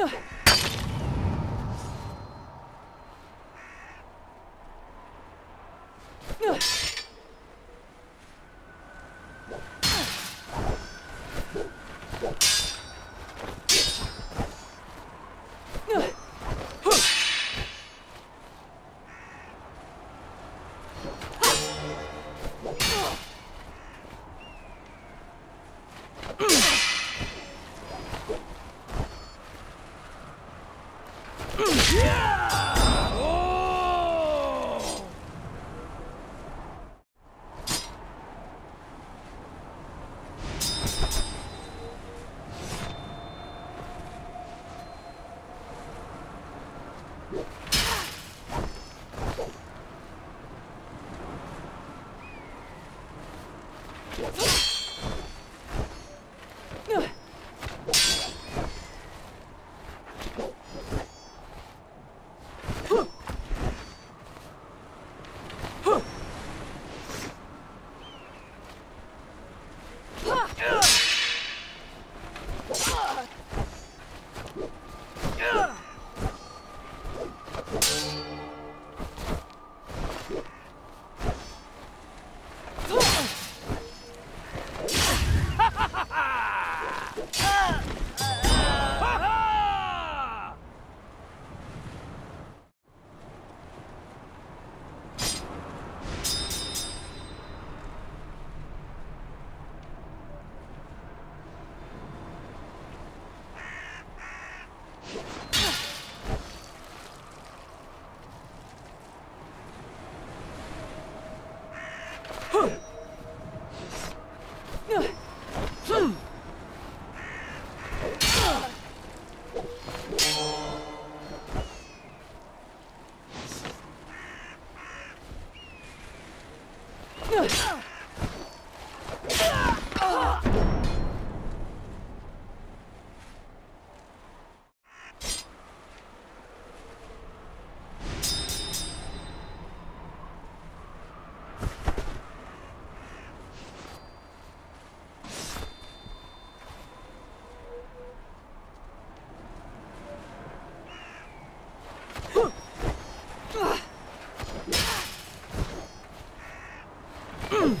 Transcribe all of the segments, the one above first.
Ugh! Ugh! Mm.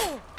Oh!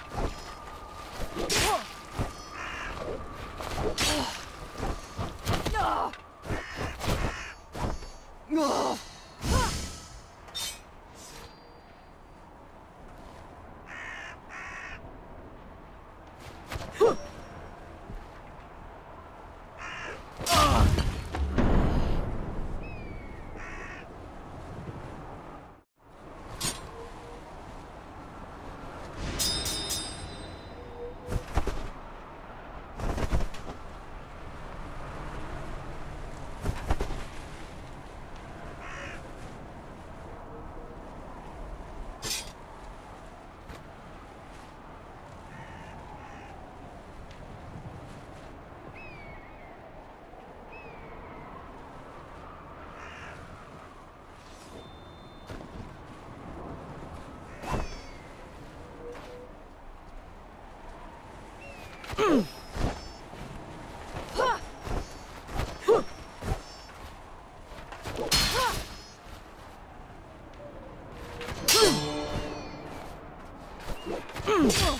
Ugh!